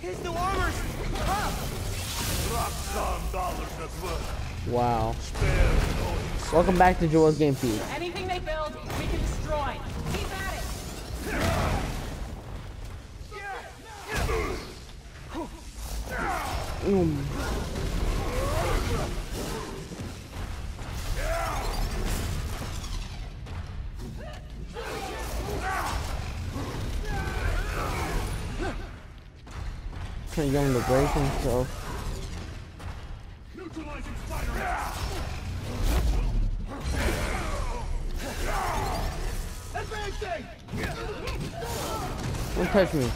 His new armor's up! Rock some dollars as well. Wow. Welcome back to Joel's Game Feed. Anything they build, we can destroy. Keep at it. Mm. Trying to get him to break himself. Don't touch me.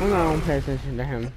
I'm not gonna pay attention to him.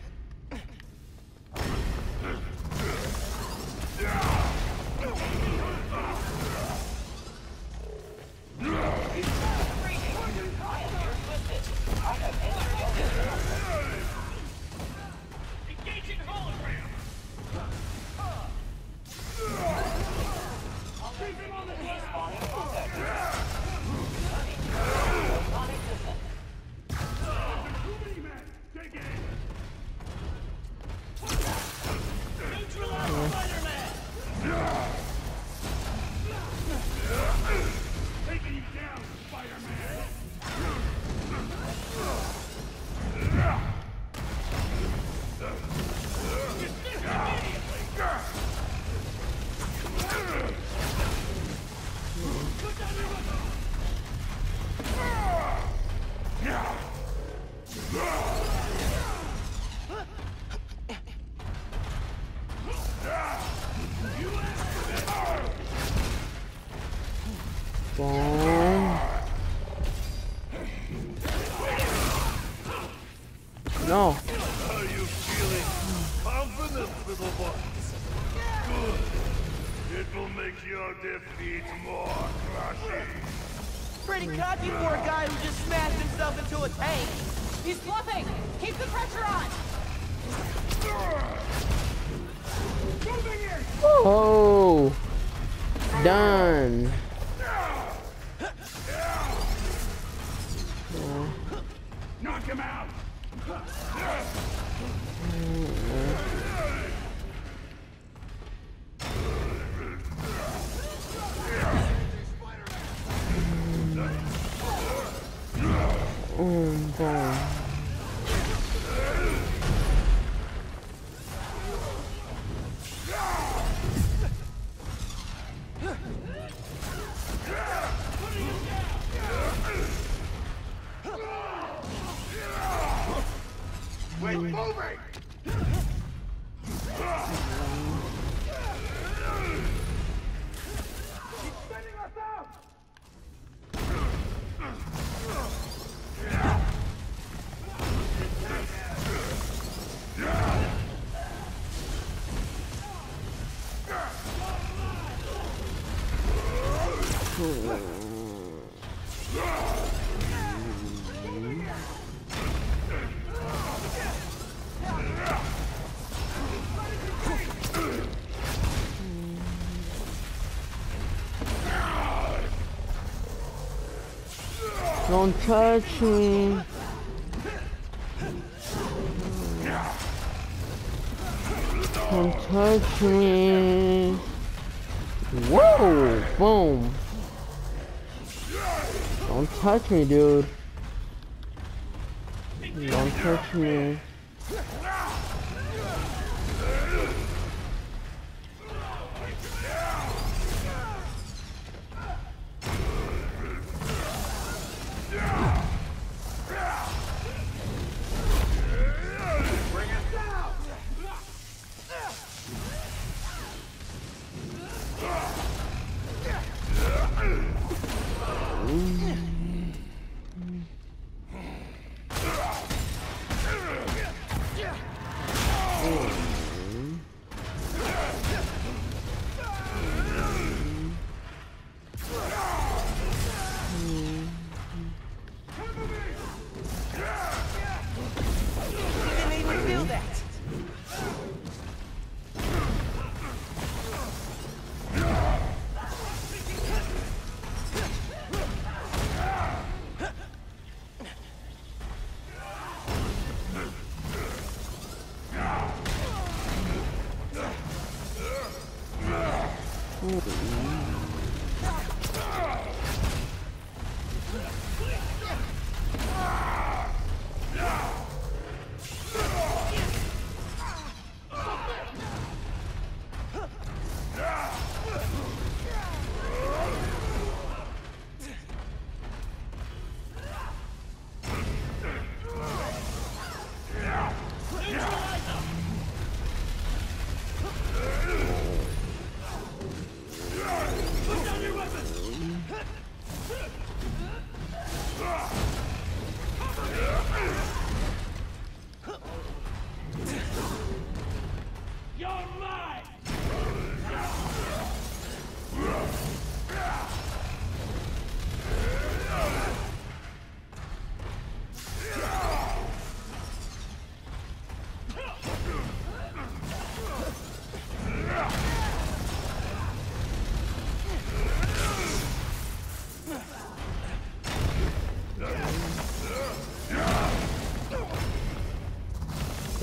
Don't touch me. Don't touch me. Whoa! Boom. Don't touch me, dude. Don't touch me.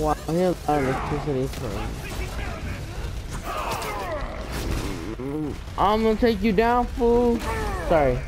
Wow, has a lot of electricity I'm gonna take you down, fool. Sorry.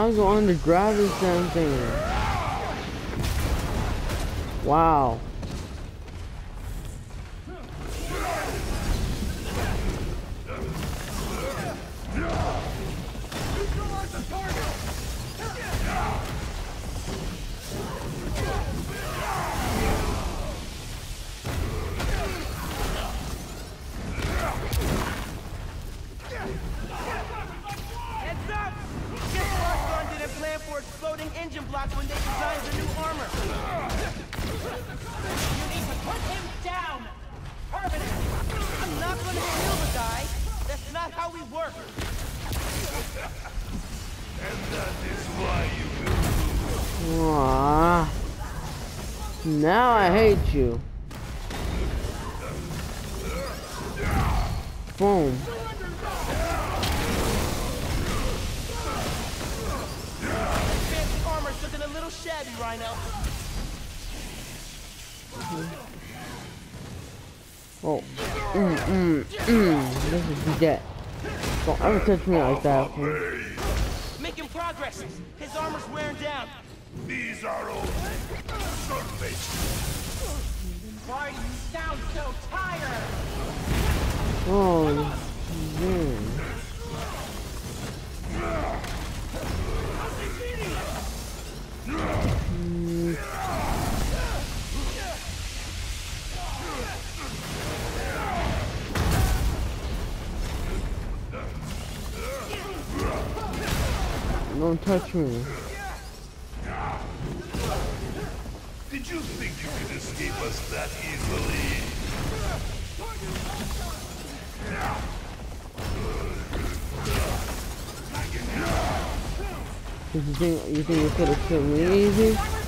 I'm going to grab this damn thing. Wow. Now I hate you. Boom. Fancy armor's looking a little shabby, Rhino. Oh. Mm, mm, mm. This is dead. Don't ever touch me like that. fool. Making progress. His armor's wearing down. These are all surface. You sound so tired? Oh, man. Don't touch me. You think you can escape us that easily? You think you think you could have killed me easy?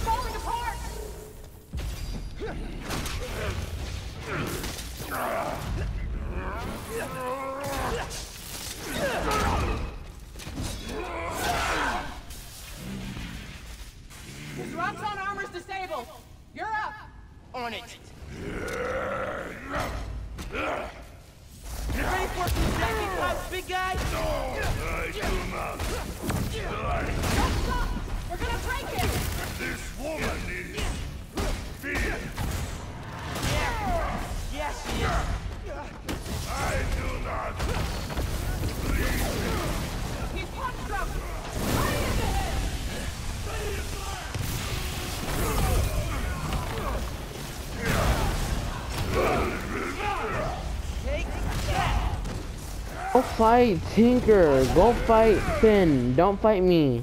On it. Fight Tinker. Go fight Phin. Don't fight me.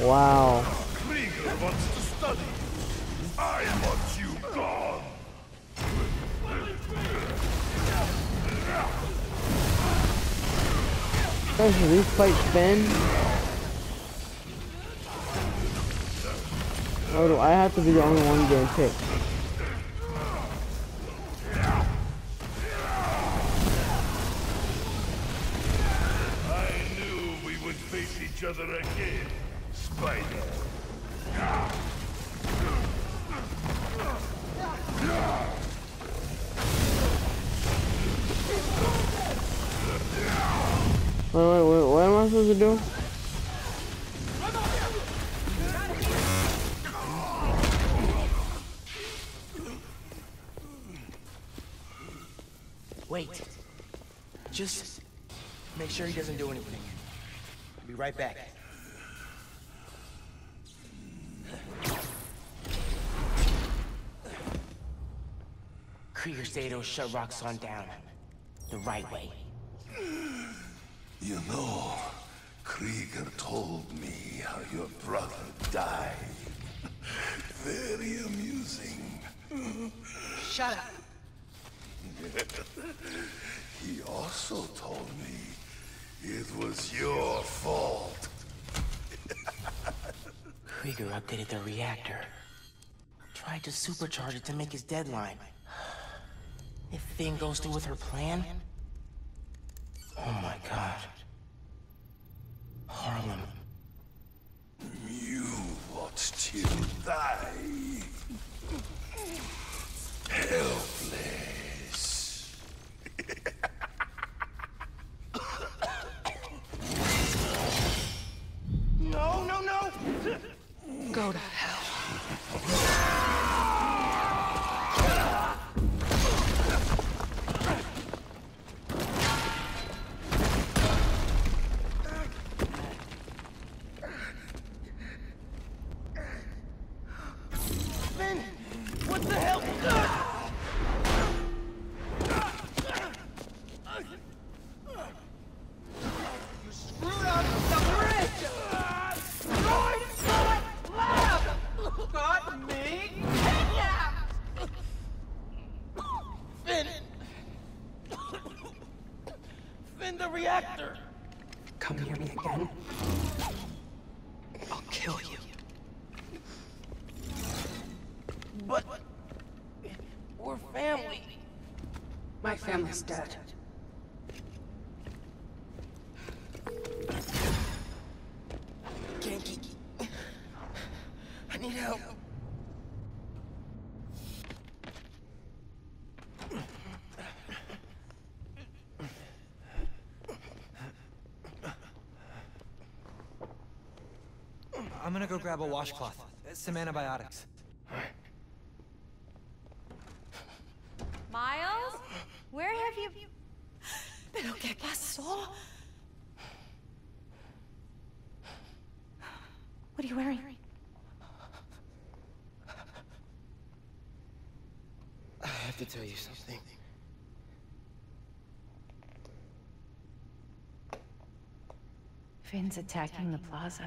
Wow. Krieger wants to study. I want you gone. Should we fight Phin? Or do I have to be the only one getting picked? Krieger said he'll shut down. The right way. You know, Krieger told me how your brother died. Very amusing. Shut up. He also told me it was your fault. Krieger updated the reactor. Tried to supercharge it to make his deadline. If Phin goes through with her plan... Phin the reactor! Come near me again. I'll kill you. But... We're family. My family's dead. Ganke. I need help. I'm gonna go grab a washcloth, some antibiotics. Miles? Where have you... ¿Pero qué pasó? What are you wearing? I have to tell you something. Phin's attacking the plaza.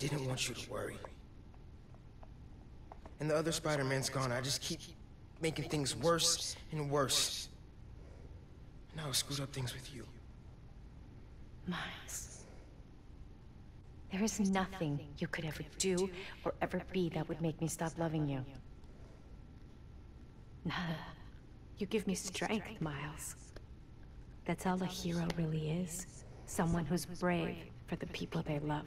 Didn't want you to worry. And the other Spider-Man's gone. I just keep making things worse and worse. Now I screwed up things with you. Miles. There is nothing you could ever do or ever be that would make me stop loving you. Nada. You give me strength, Miles. That's all a hero really is. Someone who's brave for the people they love.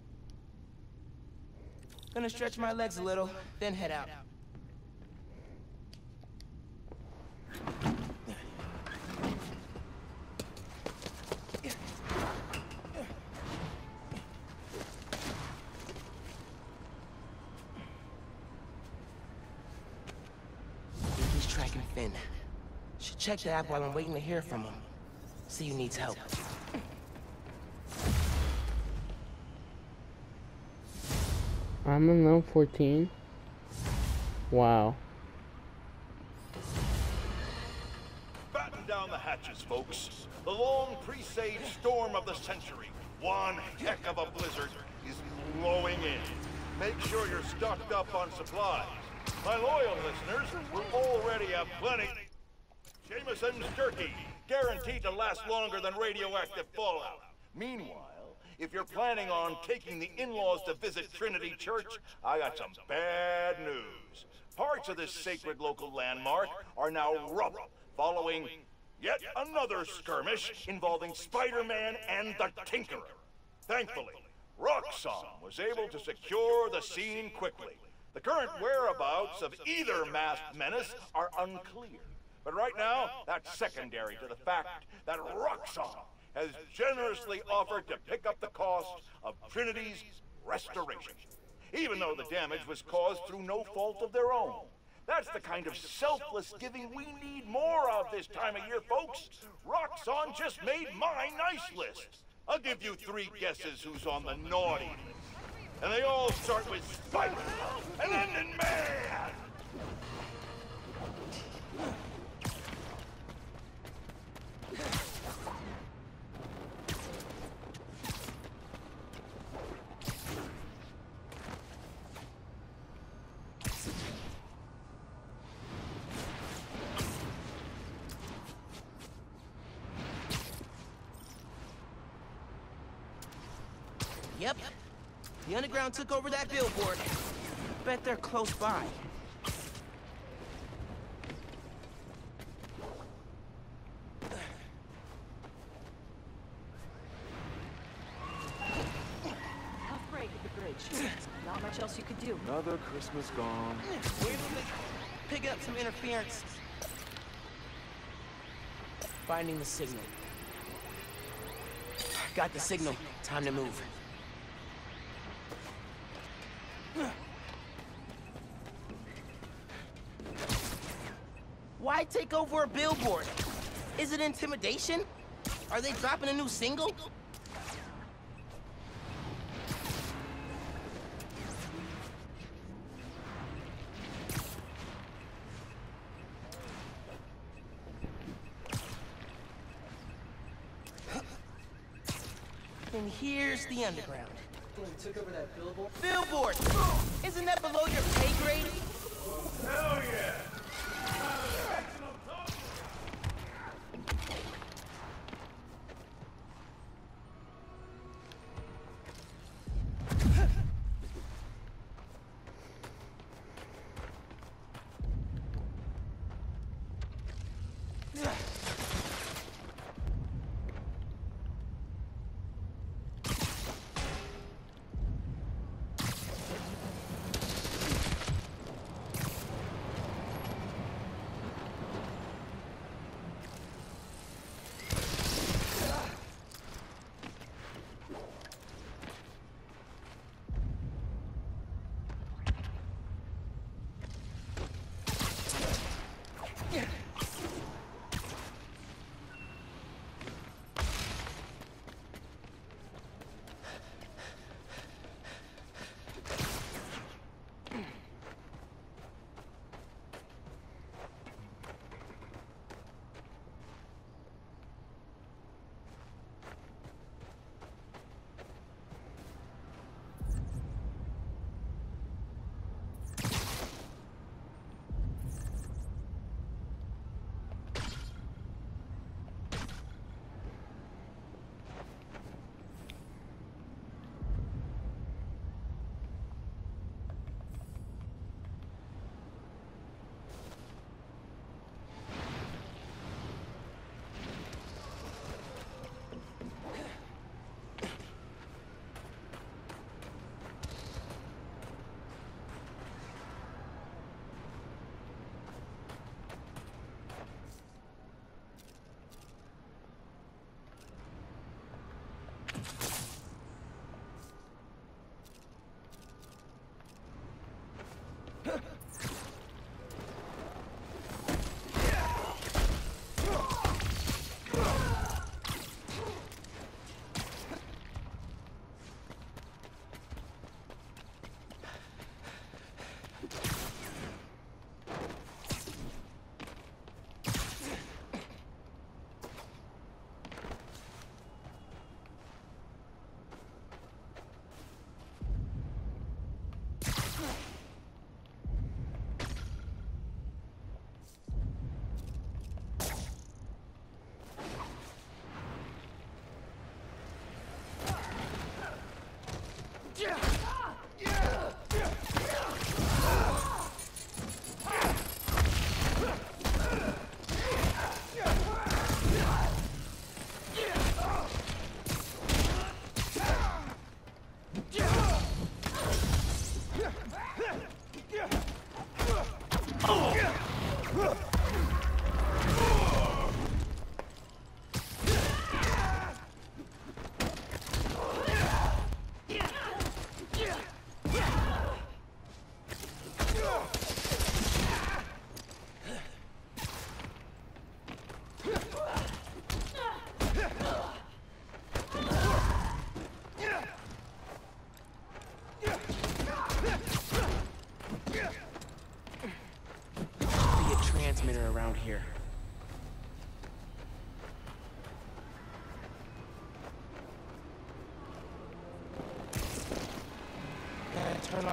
Gonna stretch my legs a little, then head out. He's tracking Phin. Should check the app while I'm waiting to hear from him. See who needs help. I'm in level 14. Wow. Batten down the hatches, folks. The long presaged storm of the century, one heck of a blizzard, is blowing in. Make sure you're stocked up on supplies. My loyal listeners will already plenty. Jameson's jerky, guaranteed to last longer than radioactive fallout. Meanwhile, if you're planning on taking the in-laws to visit Trinity Church, I got some bad news. Parts of this sacred local landmark are now rubble following yet another skirmish involving Spider-Man and the Tinkerer. Thankfully, Roxxon was able to secure the scene quickly. The current whereabouts of either masked menace are unclear. But right now, that's secondary to the fact that Roxxon has generously offered to pick up the cost of Trinity's restoration. Even though the damage was caused through no fault of their own. That's the kind of selfless giving we need more of this time of year, folks. Roxxon just made my nice list. I'll give you three guesses who's on the naughty list. And they all start with Spider and end in Man! Brown took over that billboard. Bet they're close by. Not much else you could do. Another Christmas gone. Pick up some interference. Finding the signal. Got the signal. Time to move. Take over a billboard? Is it intimidation? Are they dropping a new single? And here's the underground. Billboard! Isn't that below your pay grade? Hell yeah!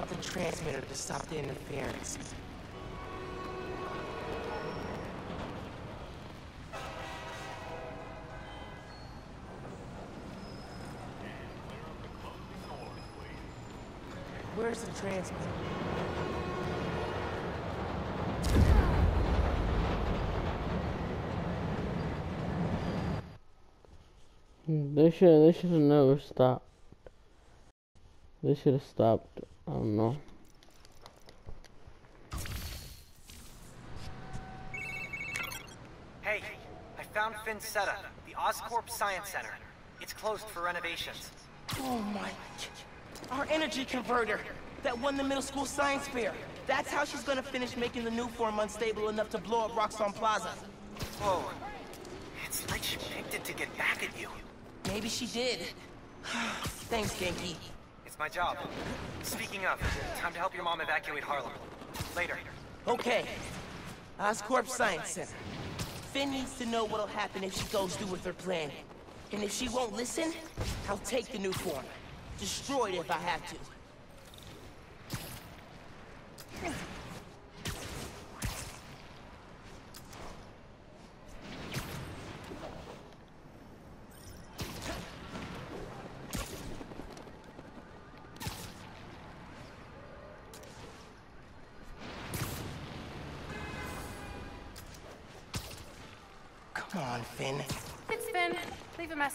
The transmitter to stop the interference. Where's the transmitter? They should they should have never stopped. They should have stopped I don't know. Hey, I found Fincetta, the Oscorp Science Center. It's closed for renovations. Oh my... Our energy converter that won the middle school science fair. That's how she's gonna finish making the Nuform unstable enough to blow up Roxxon Plaza. Whoa. It's like she picked it to get back at you. Maybe she did. Thanks, Ganke. My job. Speaking of, time to help your mom evacuate Harlem. Later. Okay. Oscorp Science Center. Phin needs to know what'll happen if she goes through with her plan. And if she won't listen, I'll take the Nuform. Destroy it if I have to.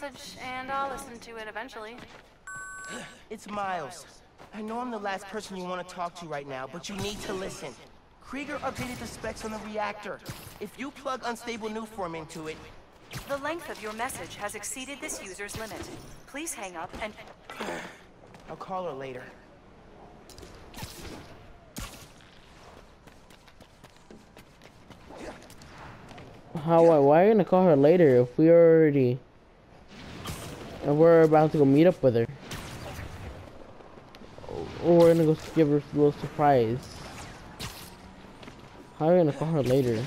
Message, and I'll listen to it eventually. It's Miles. I know I'm the last person you want to talk to right now, but you need to listen. Krieger updated the specs on the reactor. If you plug unstable Nuform into it, The length of your message has exceeded this user's limit. Please hang up and... I'll call her later. How? Why, why are you gonna call her later if we already? If we're about to go meet up with her. Or we're gonna go give her a little surprise. How are we gonna call her later?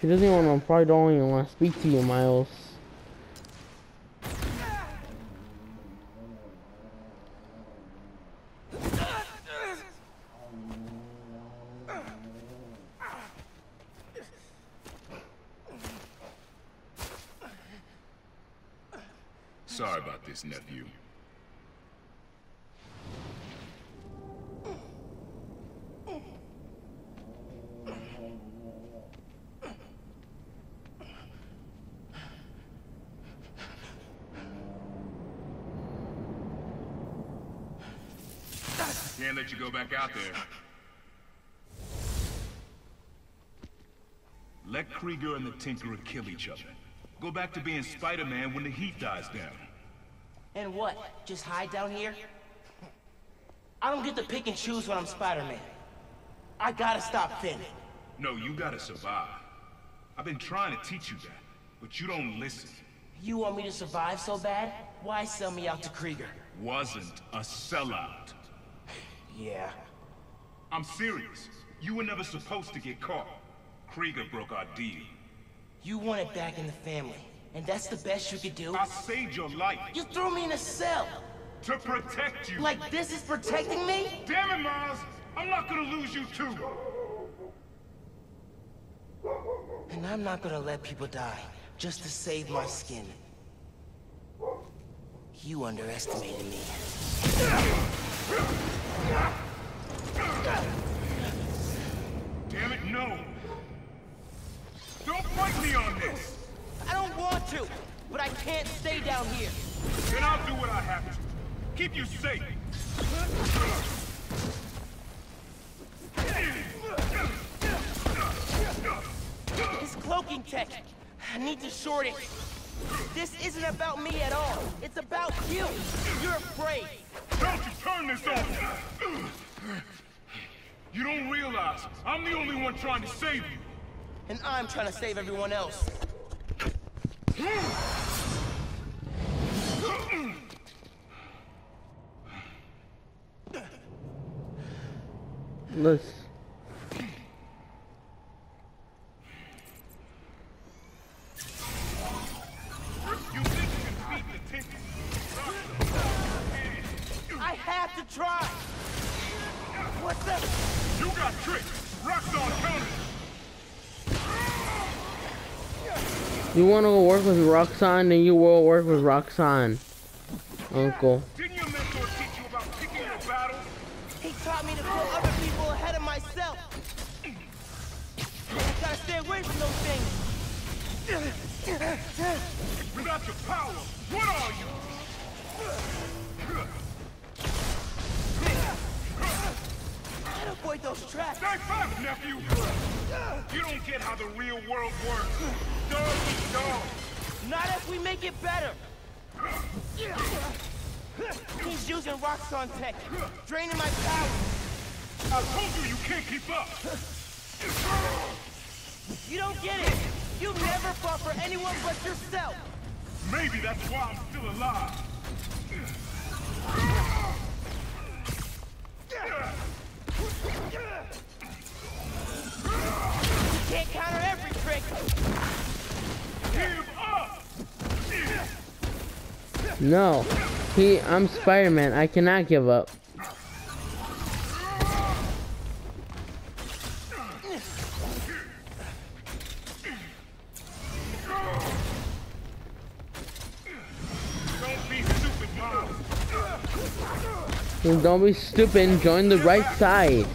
She doesn't even want to, probably don't even want to speak to you, Miles. Sorry about this, nephew. Can't let you go back out there. Let Krieger and the Tinkerer kill each other. Go back to being Spider-Man when the heat dies down. And what? Just hide down here? I don't get to pick and choose when I'm Spider-Man. I gotta stop Phin. No, you gotta survive. I've been trying to teach you that, but you don't listen. You want me to survive so bad? Why sell me out to Krieger? Wasn't a sellout. Yeah. I'm serious. You were never supposed to get caught. Krieger broke our deal. You want it back in the family. And that's the best you could do? I saved your life. You threw me in a cell! To protect you! Like this is protecting me? Damn it, Miles! I'm not gonna lose you too! And I'm not gonna let people die, just to save my skin. You underestimated me. Damn it, no! Don't fight me on this! I don't want to, but I can't stay down here. Then I'll do what I have to. Keep you safe. This cloaking tech, I need to short it. This isn't about me at all. It's about you. You're afraid. Don't you turn this on! You don't realize I'm the only one trying to save you. And I'm trying to save everyone else. Let's. Want to go work with Roxxon, then you will work with Roxxon, Uncle. Didn't your mentor teach you about picking your battles? He taught me to put other people ahead of myself. I gotta stay away from those things. Avoid those traps. Stay back, nephew! You don't get how the real world works. Dog eat dog. Not if we make it better. He's using Roxxon tech, draining my power. I told you you can't keep up. You don't get it. You never fought for anyone but yourself. Maybe that's why I'm still alive. No. He, I'm Spider-Man. I cannot give up. Don't be stupid, join the right side.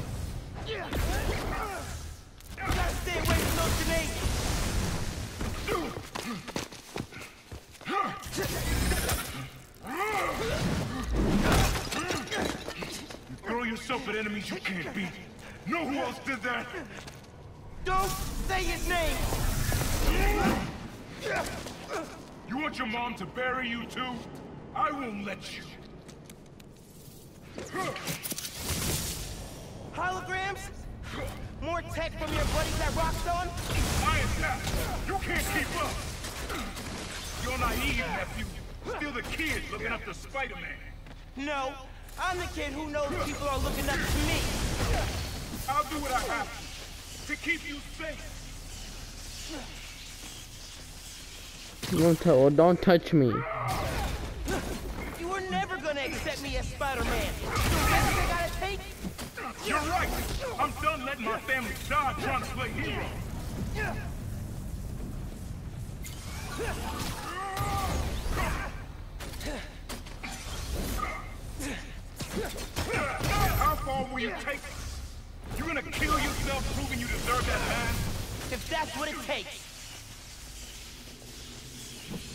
Don't, t- well, don't touch me. You were never gonna accept me as Spider-Man. So I gotta take. You're right. I'm done letting my family die trying to play hero. How far will you take us? You gonna kill yourself proving you deserve that mask? If that's what it takes.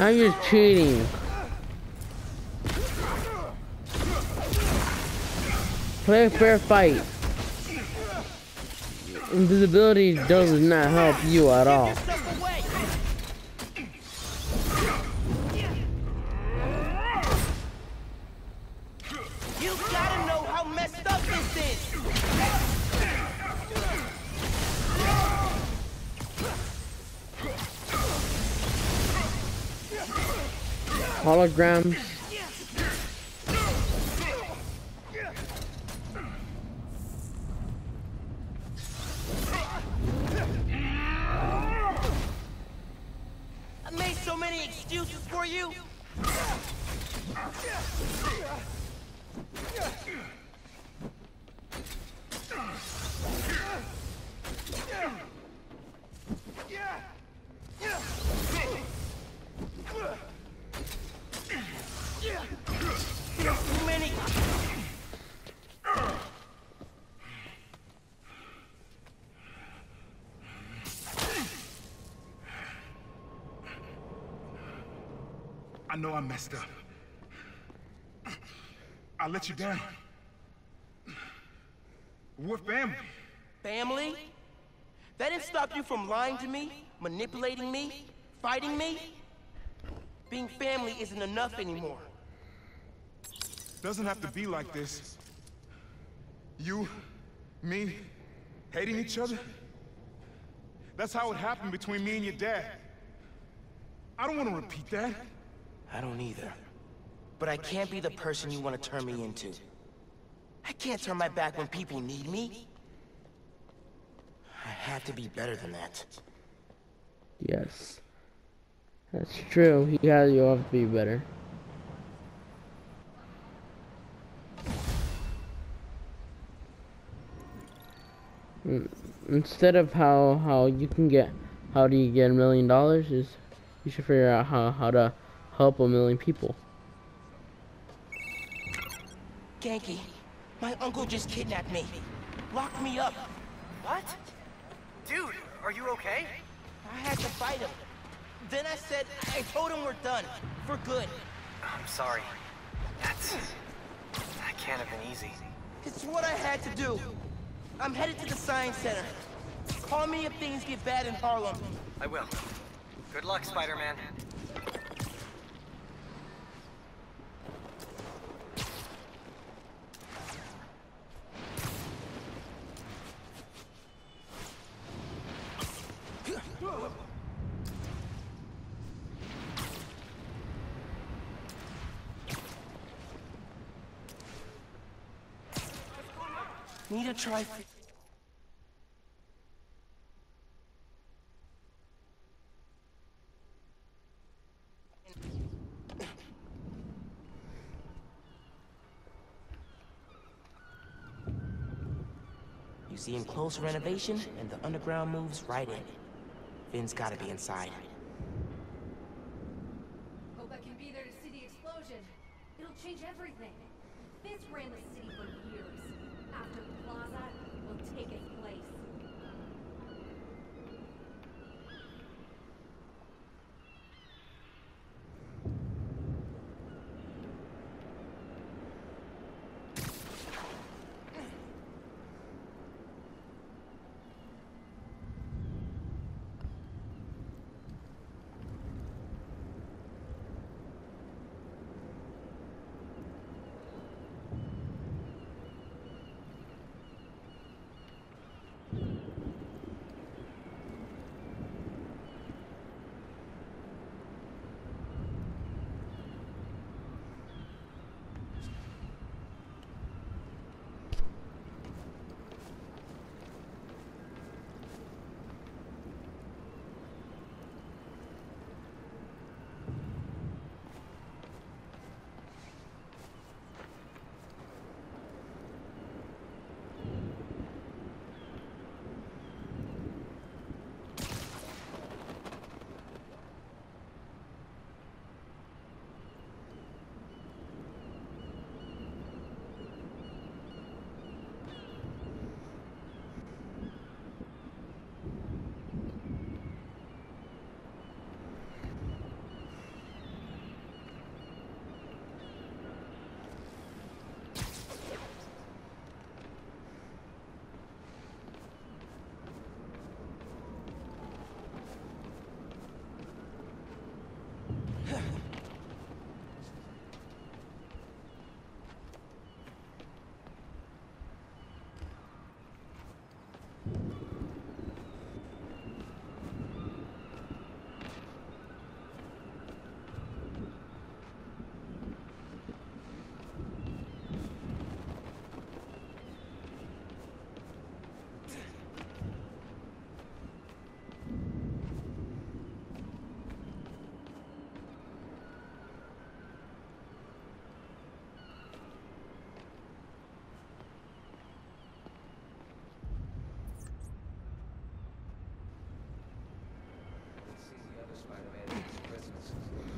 Now you're cheating. Play a fair fight. Invisibility does not help you at all. Holograms. I made so many excuses for you. Too many. I know I messed up. I let you down. We're family. Family? That didn't stop you from lying to me, manipulating me, fighting me? Being family isn't enough anymore. Doesn't have to be like this. You, me, hating each other? That's how it happened between me and your dad. I don't want to repeat that. I don't either. But I can't be the person you want to turn me into. I can't turn my back when people need me. I have to be better than that. Yes. That's true. Yeah, you have to be better. Mm, Instead of how how you can get how do you get a million dollars is you should figure out how how to help a million people. Ganke, my uncle just kidnapped me. Locked me up. What? Dude, are you okay? I had to fight him. Then I said, I told him we're done. For good. I'm sorry. That's... That can't have been easy. It's what I had to do. I'm headed to the Science Center. Call me if things get bad in Harlem. I will. Good luck, Spider-Man. Need to try... You see him close renovation, and the underground moves right in. Phin's gotta be inside. Hope I can be there to see the explosion. It'll change everything. This ran the satisfied by his presence.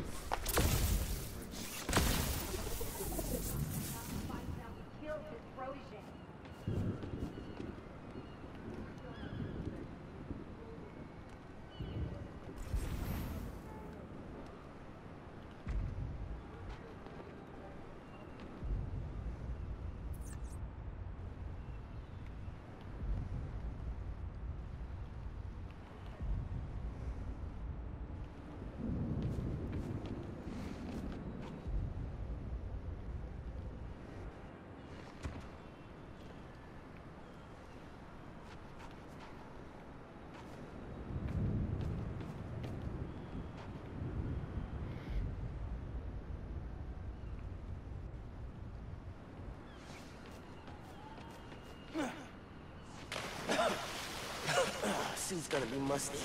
He's gonna be musty.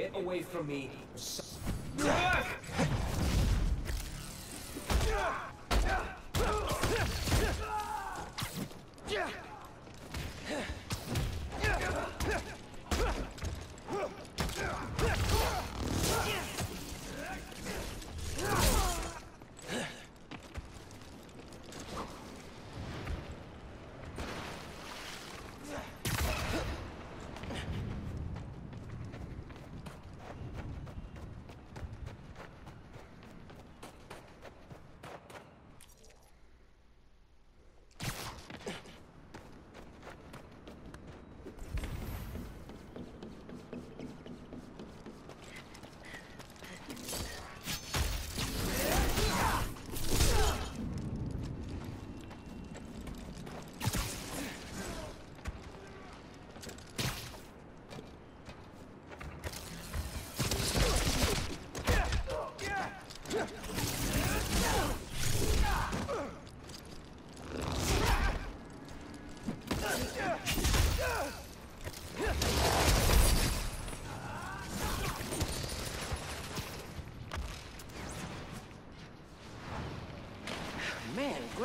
Get away from me.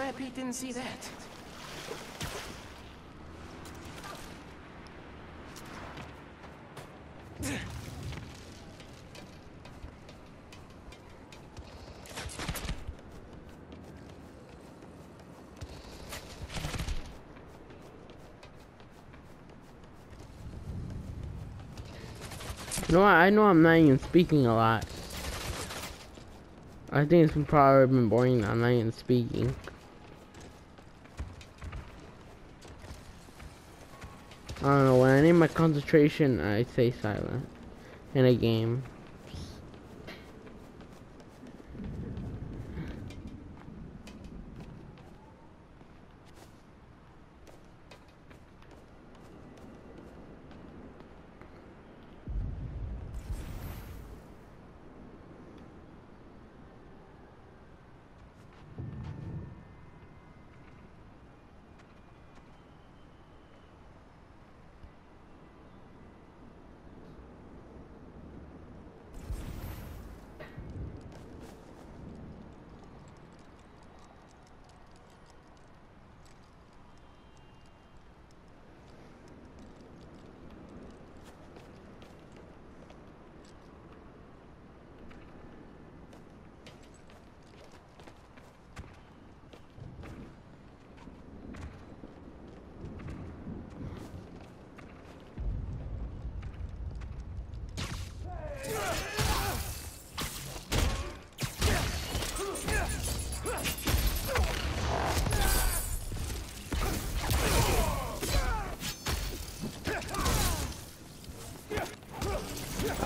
Glad Pete didn't see that. You know what? I know I'm not even speaking a lot. I think it's probably been boring. I'm not even speaking. My concentration, I say silent in a game.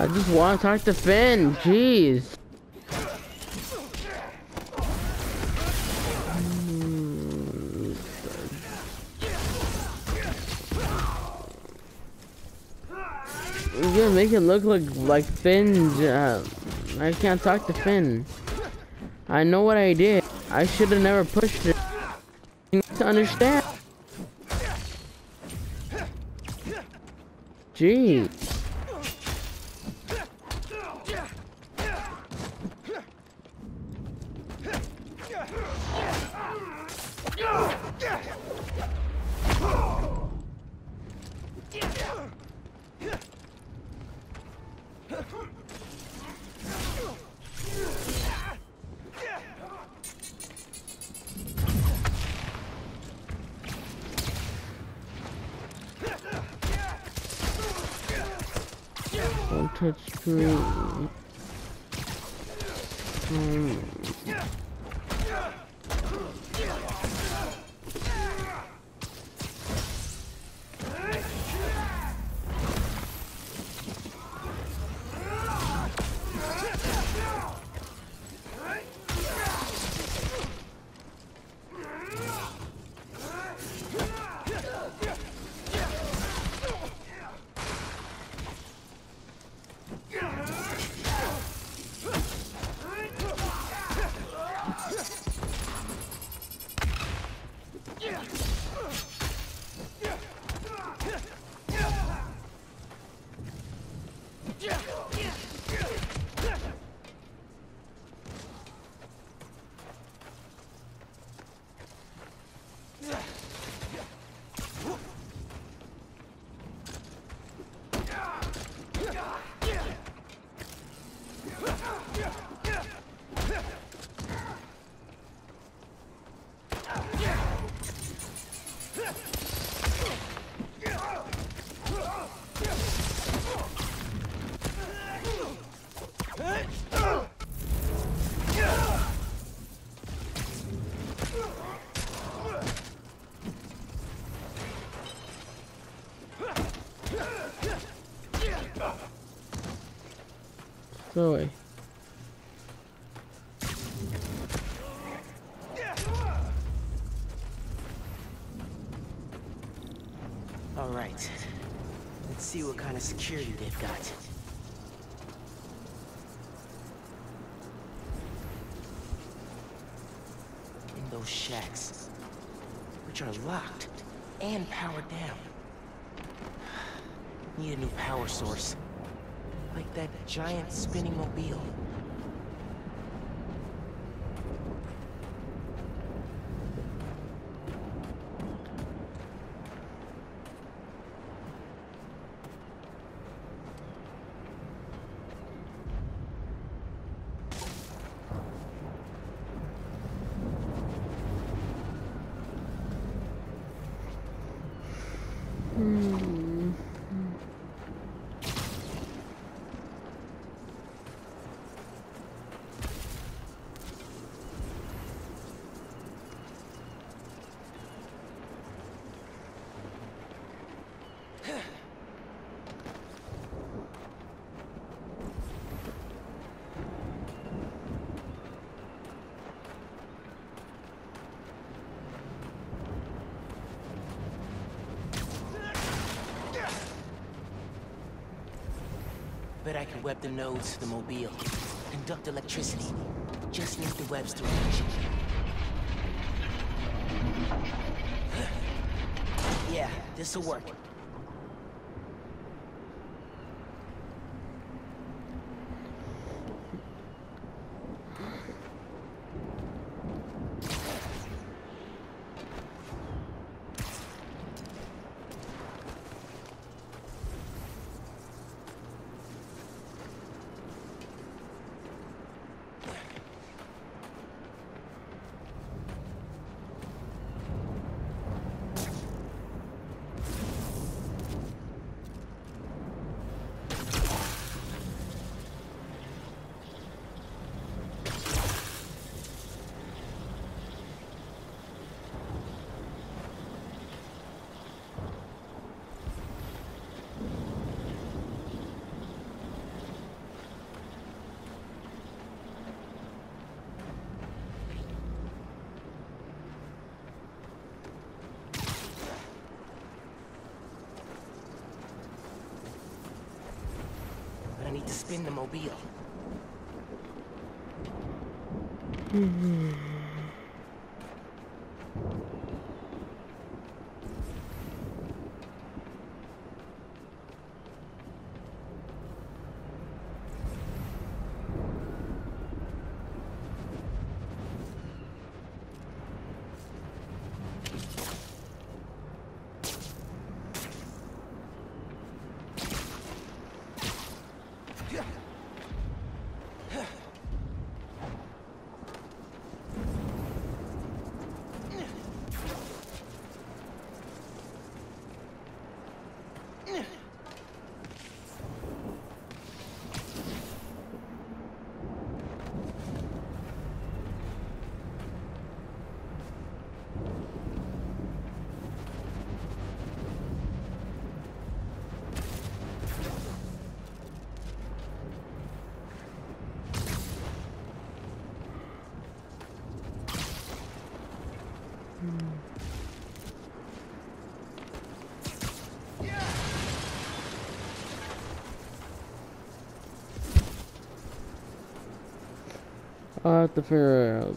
I just want to talk to Phin. Jeez. You're gonna make it look like like Phin. Uh, I can't talk to Phin. I know what I did. I should have never pushed it. You need to understand. Gee. Don't touch screen. Um, go away. All right. Let's see what kind of security they've got. In those shacks, which are locked and powered down. Need a new power source. That giant spinning mobile. Bet I can web the nodes to the mobile. Conduct electricity. Just need the webs to reach. Yeah, this'll work. I'll have to figure out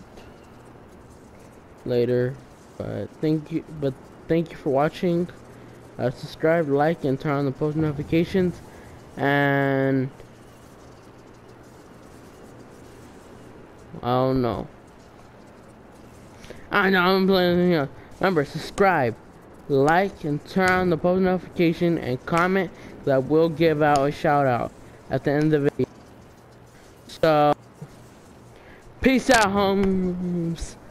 later. But thank you. But thank you for watching. Uh, subscribe, like, and turn on the post notifications. And I don't know. I know I'm playing. Know. Remember, subscribe, like, and turn on the post notification and comment. That will give out a shout out at the end of the video. Peace out, homes.